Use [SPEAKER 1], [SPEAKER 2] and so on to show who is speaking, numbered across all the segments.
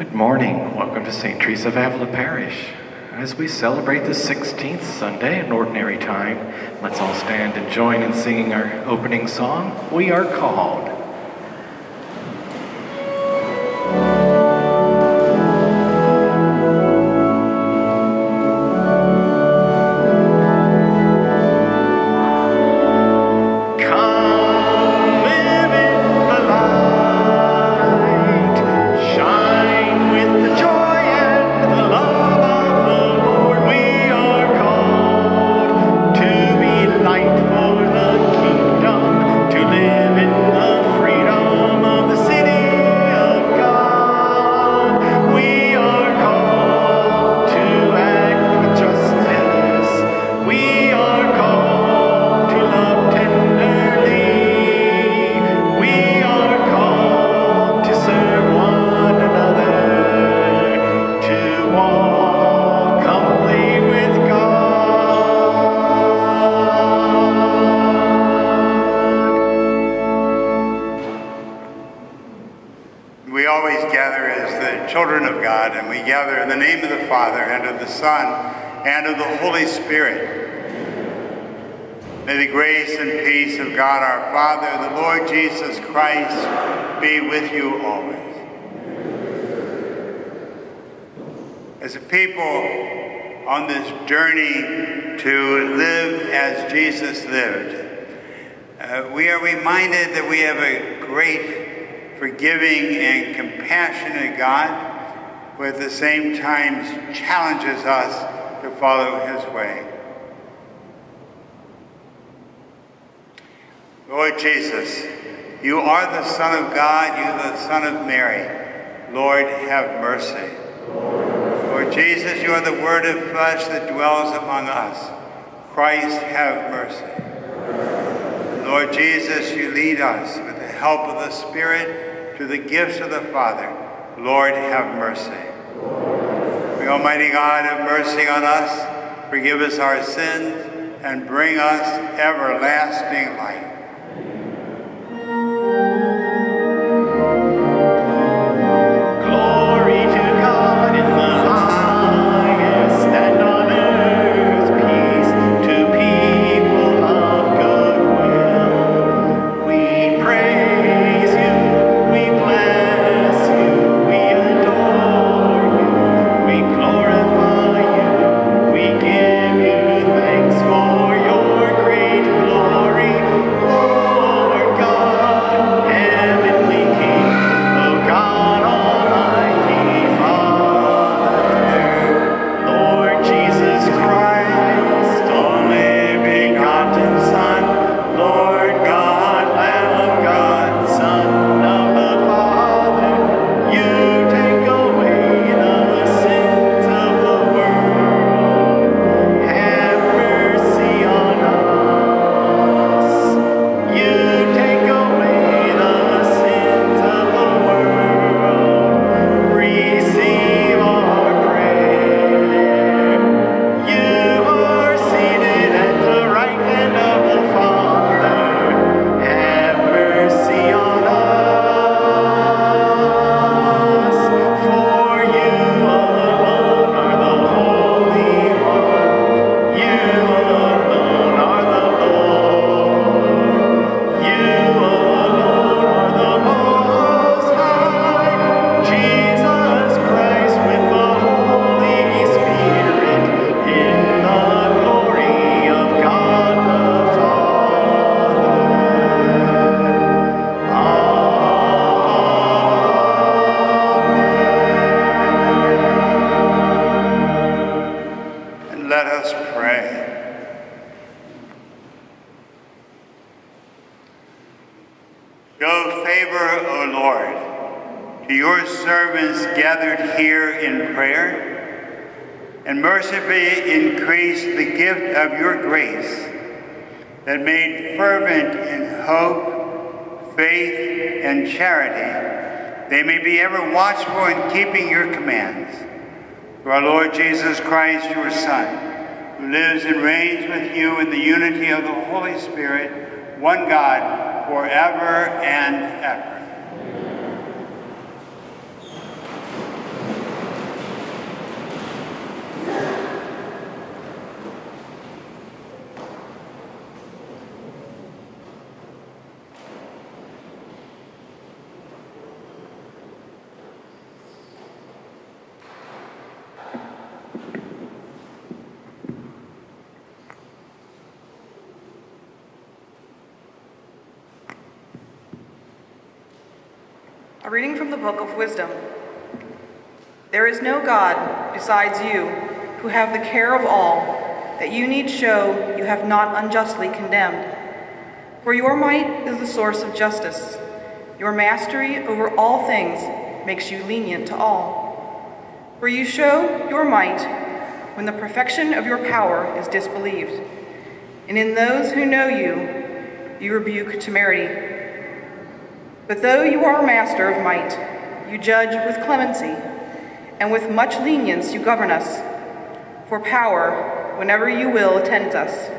[SPEAKER 1] Good morning. Welcome to St. Teresa of Avila Parish. As we celebrate the 16th Sunday in Ordinary Time, let's all stand and join in singing our opening song, We Are Called.
[SPEAKER 2] Christ, be with you always. As a people on this journey to live as Jesus lived, uh, we are reminded that we have a great, forgiving, and compassionate God who at the same time challenges us to follow his way. Lord Jesus, you are the Son of God, you are the Son of Mary. Lord, have mercy. Lord Jesus, you are the Word of flesh that dwells among us. Christ, have mercy. Lord Jesus, you lead us with the help of the Spirit to the gifts of the Father. Lord, have mercy. May Almighty God have mercy on us, forgive us our sins, and bring us everlasting life. Watchful in keeping your commands. Through our Lord Jesus Christ, your Son, who lives and reigns with you in the unity of the Holy Spirit, one God, forever and ever.
[SPEAKER 3] Reading from the Book of Wisdom. There is no God besides you who have the care of all, that you need show you have not unjustly condemned. For your might is the source of justice. Your mastery over all things makes you lenient to all. For you show your might when the perfection of your power is disbelieved. And in those who know you, you rebuke temerity. But though you are a master of might, you judge with clemency, and with much lenience you govern us. For power, whenever you will, attends us.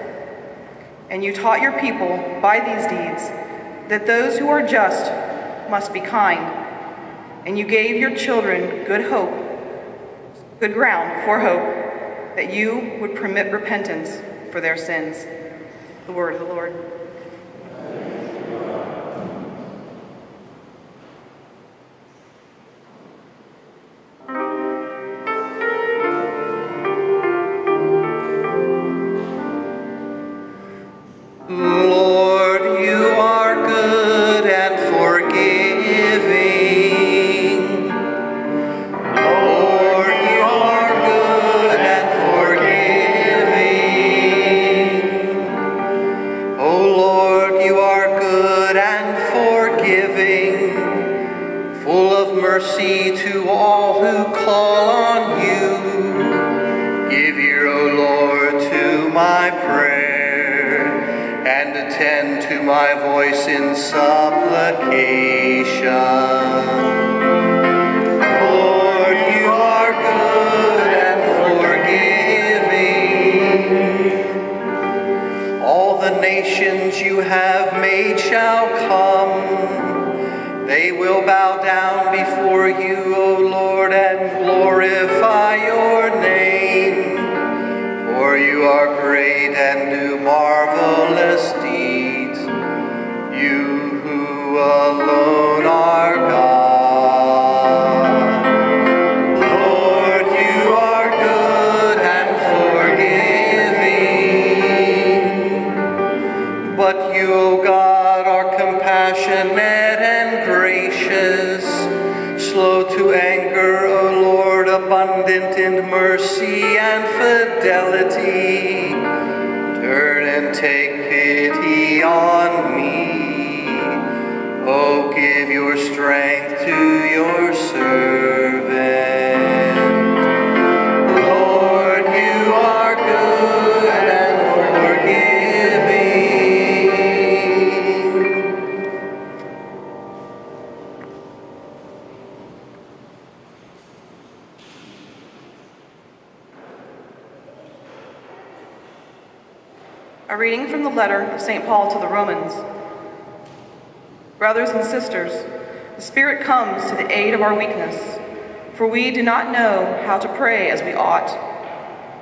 [SPEAKER 3] And you taught your people by these deeds that those who are just must be kind. And you gave your children good hope, good ground for hope, that you would permit repentance for their sins. The word of the. Lord,
[SPEAKER 4] fidelity. Turn and take pity on me. Oh, give your strength to your servant.
[SPEAKER 3] Letter of St. Paul to the Romans. Brothers and sisters, the Spirit comes to the aid of our weakness, for we do not know how to pray as we ought,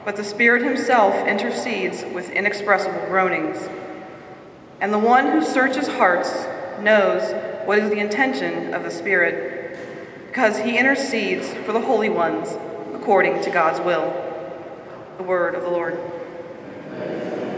[SPEAKER 3] but the Spirit Himself intercedes with inexpressible groanings. And the one who searches hearts knows what is the intention of the Spirit, because He intercedes for the holy ones according to God's will. The word of the Lord.
[SPEAKER 1] Alleluia,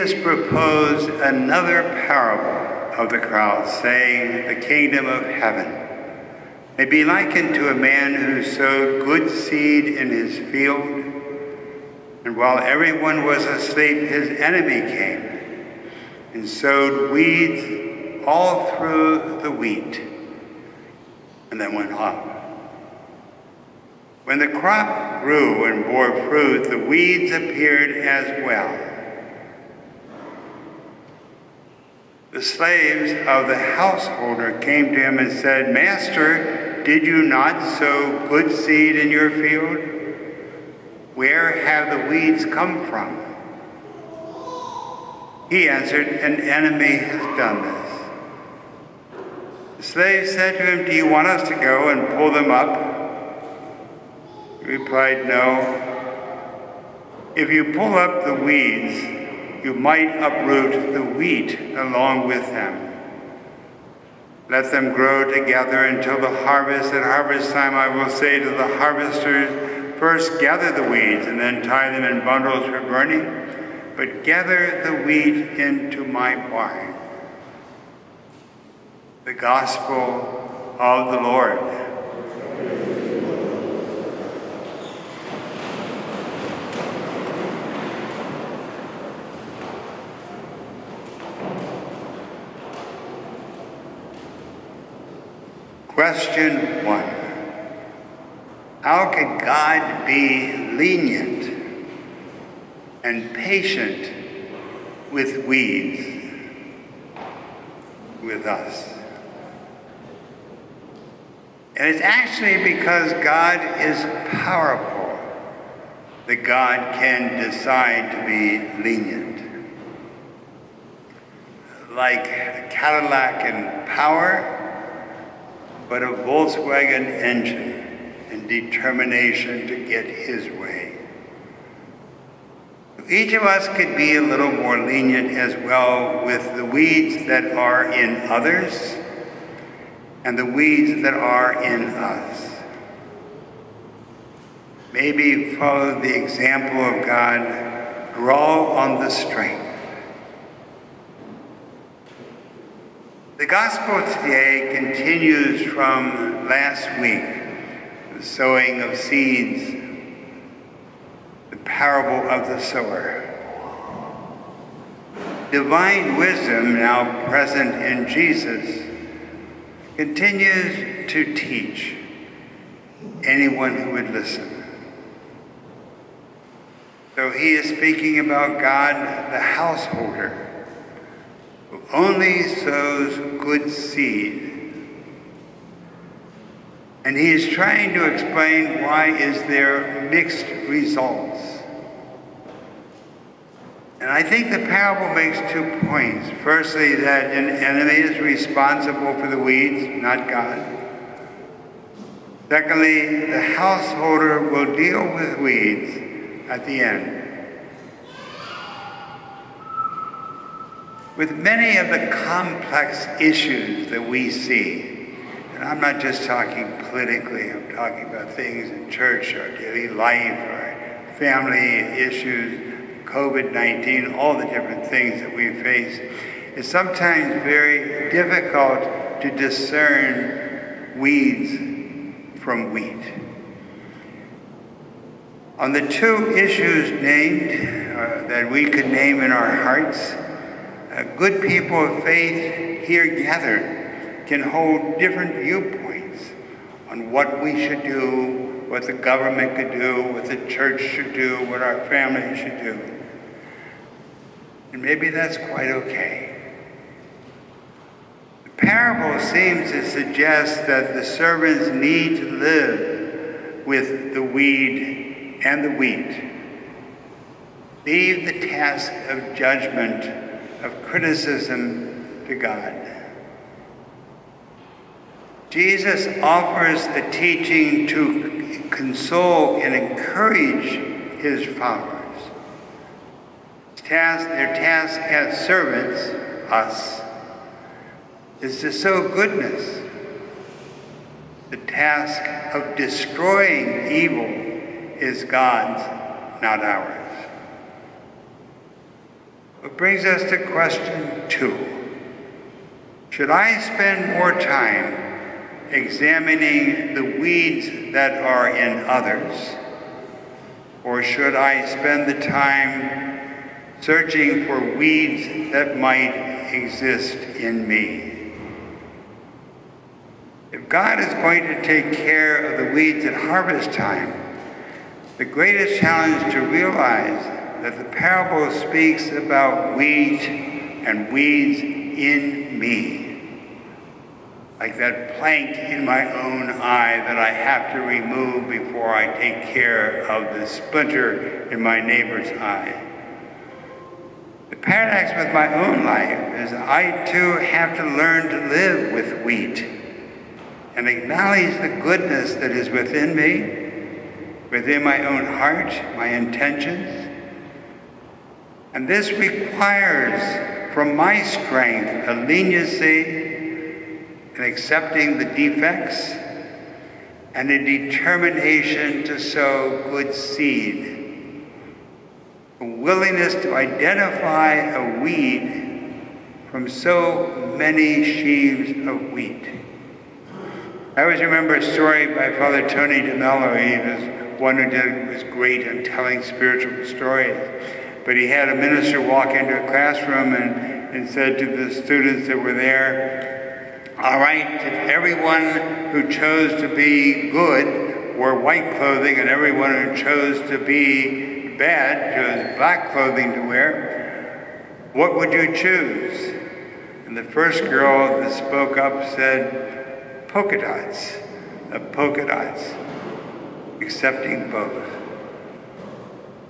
[SPEAKER 2] Jesus proposed another parable of the crowd, saying, The kingdom of heaven may be likened to a man who sowed good seed in his field, and while everyone was asleep, his enemy came and sowed weeds all through the wheat, and then went off. When the crop grew and bore fruit, the weeds appeared as well. The slaves of the householder came to him and said, Master, did you not sow good seed in your field? Where have the weeds come from? He answered, An enemy has done this. The slave said to him, Do you want us to go and pull them up? He replied, No. If you pull up the weeds, you might uproot the wheat along with them. Let them grow together until the harvest. At harvest time, I will say to the harvesters, First gather the weeds and then tie them in bundles for burning, but gather the wheat into my barn. The Gospel of the Lord. Question one How could God be lenient and patient with weeds with us? And it's actually because God is powerful that God can decide to be lenient. Like Cadillac in power, but a Volkswagen engine and determination to get his way. Each of us could be a little more lenient as well with the weeds that are in others and the weeds that are in us. Maybe follow the example of God, draw on the strength. The gospel today continues from last week, the sowing of seeds, the parable of the sower. Divine wisdom, now present in Jesus, continues to teach anyone who would listen. So he is speaking about God, the householder who only sows good seed. And he is trying to explain why is there mixed results. And I think the parable makes two points. Firstly, that an enemy is responsible for the weeds, not God. Secondly, the householder will deal with weeds at the end. With many of the complex issues that we see, and I'm not just talking politically, I'm talking about things in church or daily life or family issues, COVID 19, all the different things that we face, it's sometimes very difficult to discern weeds from wheat. On the two issues named, uh, that we could name in our hearts, good people of faith here gathered can hold different viewpoints on what we should do, what the government could do, what the church should do, what our family should do. And maybe that's quite okay. The parable seems to suggest that the servants need to live with the weed and the wheat. Leave the task of judgment of criticism to God. Jesus offers the teaching to console and encourage his followers. Task, their task as servants, us, is to sow goodness The task of destroying evil is God's, not ours. Brings us to question two. Should I spend more time examining the weeds that are in others? Or should I spend the time searching for weeds that might exist in me? If God is going to take care of the weeds at harvest time, the greatest challenge to realize that the parable speaks about wheat and weeds in me. Like that plank in my own eye that I have to remove before I take care of the splinter in my neighbor's eye. The paradox with my own life is I too have to learn to live with wheat and acknowledge the goodness that is within me, within my own heart, my intentions. And this requires from my strength a leniency in accepting the defects and a determination to sow good seed. A willingness to identify a weed from so many sheaves of wheat. I always remember a story by Father Tony DeMello. He was one who did, was great in telling spiritual stories. But he had a minister walk into a classroom and, and said to the students that were there, all right, if everyone who chose to be good wore white clothing and everyone who chose to be bad chose black clothing to wear, what would you choose? And the first girl that spoke up said, polka dots, of polka dots, accepting both.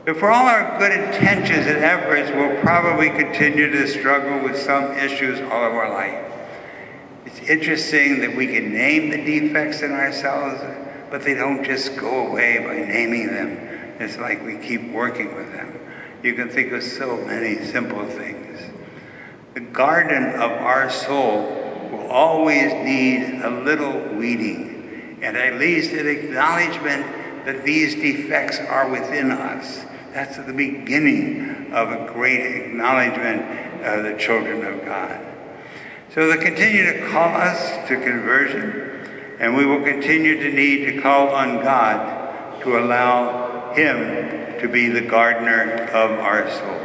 [SPEAKER 2] But for all our good intentions and efforts, we'll probably continue to struggle with some issues all of our life. It's interesting that we can name the defects in ourselves, but they don't just go away by naming them. It's like we keep working with them. You can think of so many simple things. The garden of our soul will always need a little weeding and at least an acknowledgement that these defects are within us. That's the beginning of a great acknowledgement of the children of God. So they continue to call us to conversion, and we will continue to need to call on God to allow Him to be the gardener of our souls.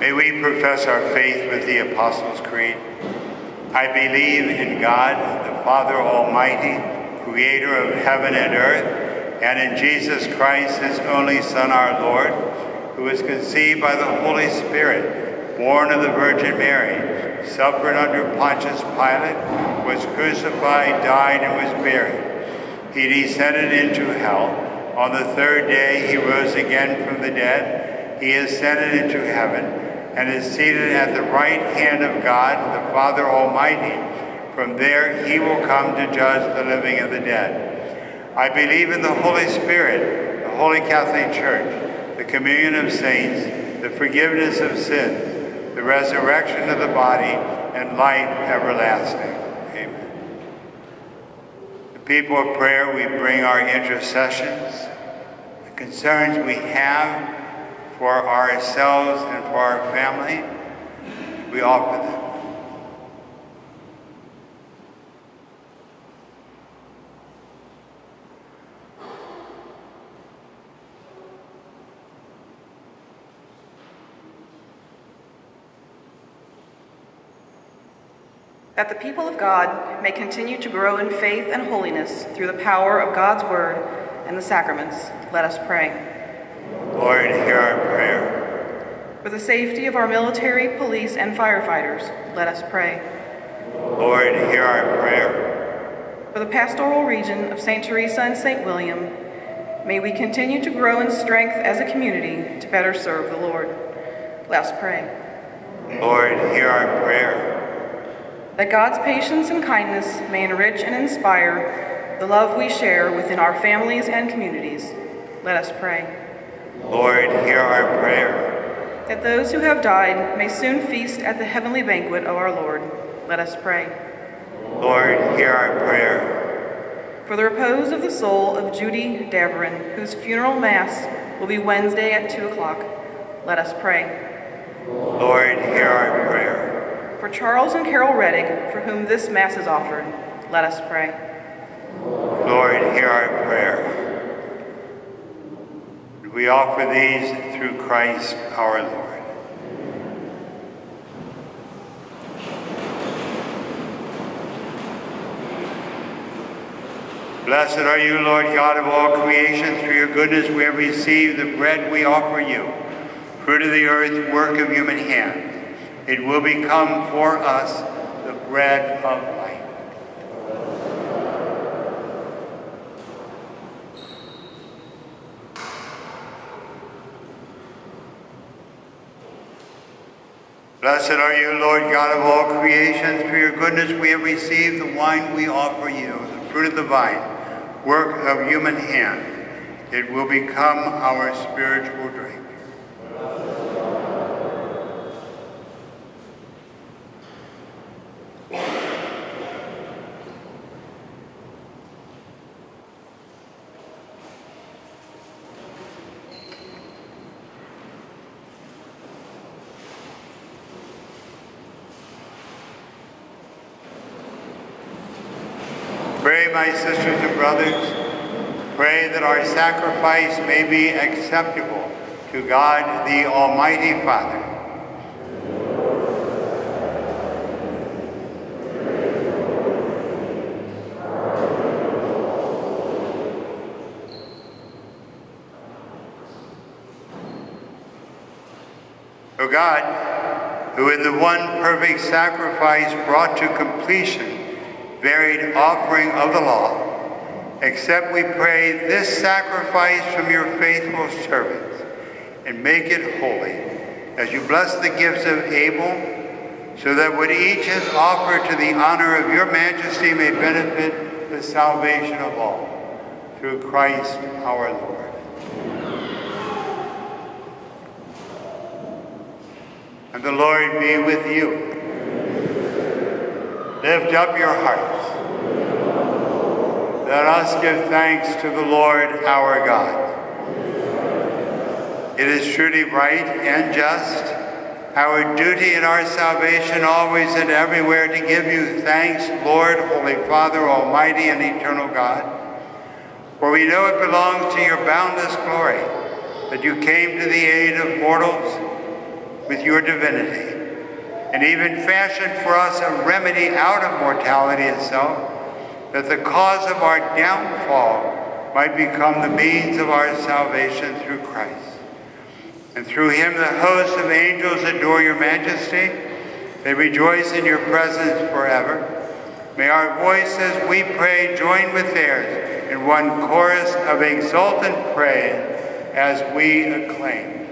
[SPEAKER 2] May we profess our faith with the Apostles' Creed. I believe in God, the Father Almighty, creator of heaven and earth, and in Jesus Christ, his only Son, our Lord, who was conceived by the Holy Spirit, born of the Virgin Mary, suffered under Pontius Pilate, was crucified, died, and was buried. He descended into hell. On the third day, he rose again from the dead. He ascended into heaven and is seated at the right hand of God, the Father Almighty. From there he will come to judge the living and the dead. I believe in the Holy Spirit, the Holy Catholic Church, the communion of saints, the forgiveness of sins, the resurrection of the body, and life everlasting. Amen. The people of prayer, we bring our intercessions, the concerns we have for ourselves and for our family, we offer them.
[SPEAKER 3] That the people of God may continue to grow in faith and holiness through the power of God's word and the sacraments, let us pray.
[SPEAKER 2] Lord, hear our prayer.
[SPEAKER 3] For the safety of our military, police, and firefighters, let us pray.
[SPEAKER 2] Lord, hear our prayer.
[SPEAKER 3] For the pastoral region of St. Teresa and St. William, may we continue to grow in strength as a community to better serve the Lord. Let us pray.
[SPEAKER 2] Lord, hear our prayer.
[SPEAKER 3] That God's patience and kindness may enrich and inspire the love we share within our families and communities. Let us pray.
[SPEAKER 2] Lord, hear our prayer.
[SPEAKER 3] That those who have died may soon feast at the heavenly banquet of our Lord. Let us pray.
[SPEAKER 2] Lord, hear our prayer.
[SPEAKER 3] For the repose of the soul of Judy Daverin, whose funeral mass will be Wednesday at 2 o'clock, let us pray.
[SPEAKER 2] Lord, hear our prayer.
[SPEAKER 3] For Charles and Carol Reddick, for whom this Mass is offered, let us pray.
[SPEAKER 2] Lord, hear our prayer. We offer these through Christ our Lord. Blessed are you, Lord God of all creation. Through your goodness we have received the bread we offer you, fruit of the earth, work of human hands. It will become for us the bread of life. Blessed are you, Lord God of all creation. Through your goodness we have received the wine we offer you, the fruit of the vine, work of human hand. It will become our spiritual drink. Pray, sisters and brothers, pray that our sacrifice may be acceptable to God the Almighty Father. O God, who in the one perfect sacrifice brought to completion varied offering of the law, accept, we pray, this sacrifice from your faithful servants, and make it holy, as you bless the gifts of Abel, so that what each has offered to the honor of your majesty may benefit the salvation of all, through Christ our Lord. And the Lord be with you. Lift up your hearts. Let us give thanks to the Lord our God. It is truly right and just, our duty and our salvation always and everywhere to give you thanks, Lord, Holy Father, Almighty and Eternal God. For we know it belongs to your boundless glory that you came to the aid of mortals with your divinity and even fashioned for us a remedy out of mortality itself, that the cause of our downfall might become the means of our salvation through Christ. And through him the host of angels adore your majesty. They rejoice in your presence forever. May our voices, we pray, join with theirs in one chorus of exultant praise as we acclaim.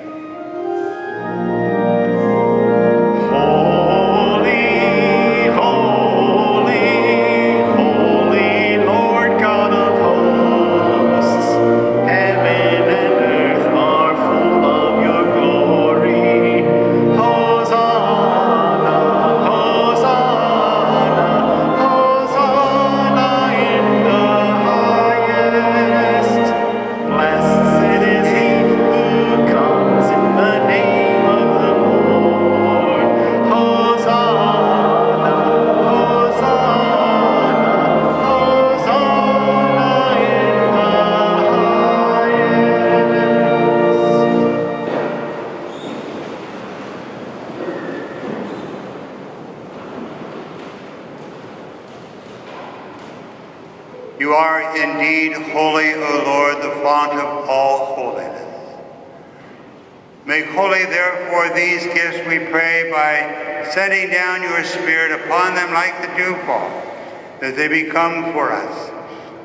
[SPEAKER 2] That they become for us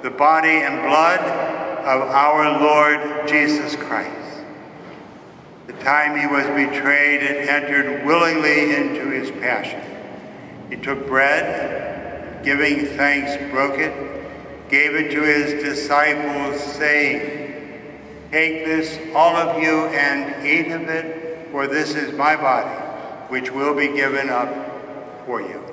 [SPEAKER 2] the body and blood of our Lord Jesus Christ. The time he was betrayed and entered willingly into his passion, he took bread, giving thanks, broke it, gave it to his disciples, saying, Take this, all of you, and eat of it, for this is my body, which will be given up for you.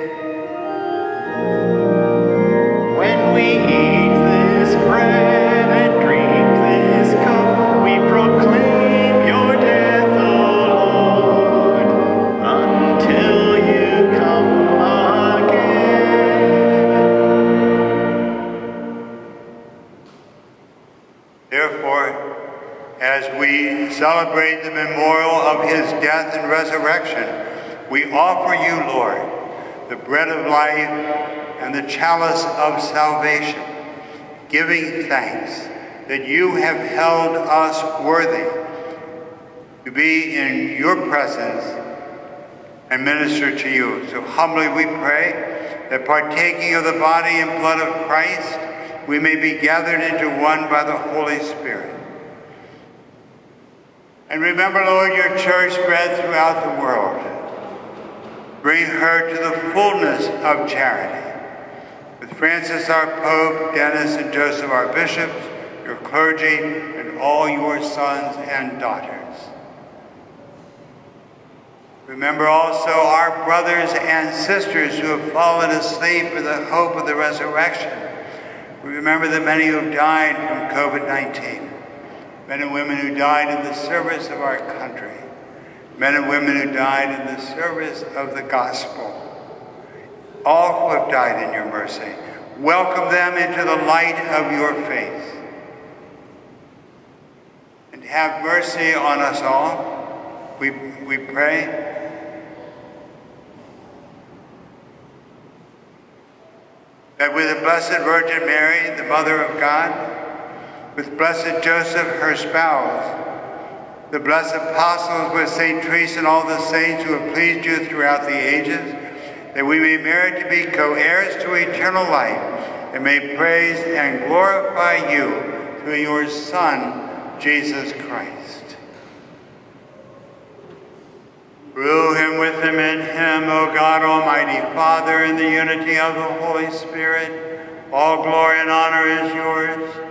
[SPEAKER 2] Celebrate the memorial of his death and resurrection, we offer you, Lord, the bread of life and the chalice of salvation, giving thanks that you have held us worthy to be in your presence and minister to you. So humbly we pray that partaking of the body and blood of Christ, we may be gathered into one by the Holy Spirit. And remember, Lord, your church spread throughout the world. Bring her to the fullness of charity. With Francis our Pope, Dennis and Joseph our bishops, your clergy, and all your sons and daughters. Remember also our brothers and sisters who have fallen asleep in the hope of the resurrection. We remember the many who have died from COVID-19 men and women who died in the service of our country, men and women who died in the service of the gospel. All who have died in your mercy, welcome them into the light of your face. And have mercy on us all, we, we pray. That with the Blessed Virgin Mary, the Mother of God, with blessed Joseph, her spouse, the blessed apostles with St. Teresa and all the saints who have pleased you throughout the ages, that we may merit to be co-heirs to eternal life and may praise and glorify you through your Son, Jesus Christ. Rule him, with him, in him, O God, Almighty Father, in the unity of the Holy Spirit, all glory and honor is yours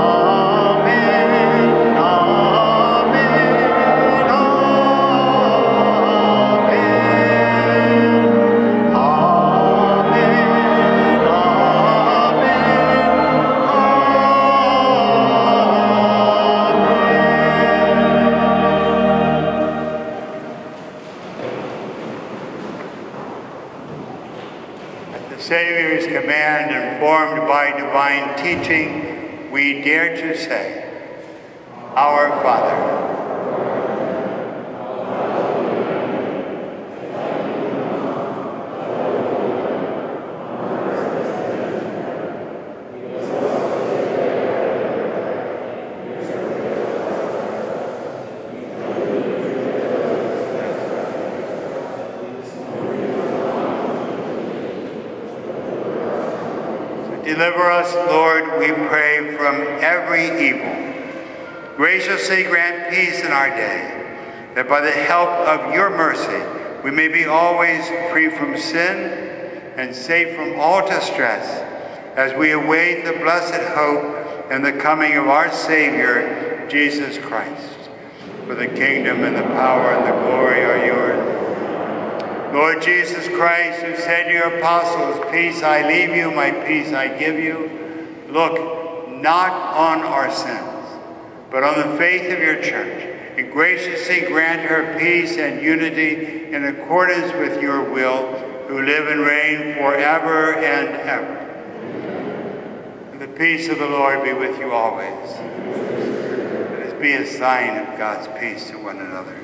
[SPEAKER 2] Teaching, we dare to say, Deliver us, Lord, we pray, from every evil. Graciously grant peace in our day, that by the help of your mercy, we may be always free from sin
[SPEAKER 1] and safe from all distress as we await the blessed hope and the coming of our Savior, Jesus Christ. For the kingdom and the power and the glory are yours. Lord Jesus Christ, who said to your apostles, Peace I leave you, my peace I give you, look not on our sins, but on the faith of your church, and graciously grant her peace and unity in accordance with your will, who live and reign forever and ever. And the peace of the Lord be with you always. Let us be a sign of God's peace to one another.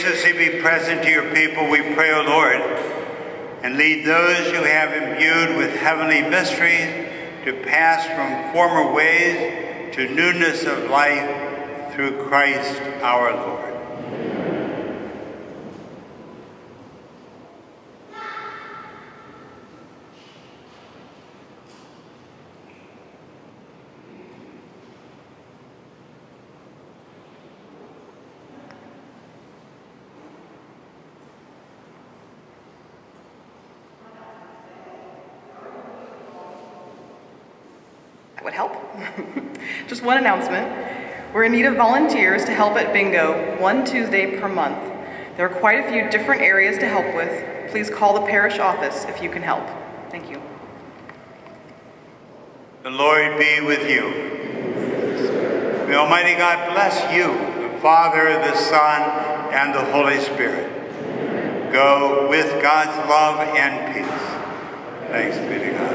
[SPEAKER 2] Graciously be present to your people, we pray, O Lord, and lead those you have imbued with heavenly mysteries to pass from former ways to newness of life through Christ our Lord.
[SPEAKER 3] That would help. Just one announcement. We're in need of volunteers to help at bingo one Tuesday per month. There are quite a few different areas to help with. Please call the parish office if you can help. Thank you.
[SPEAKER 2] The Lord be with you. May Almighty God bless you, the Father, the Son, and the Holy Spirit. Go with God's love and peace. Thanks be to God.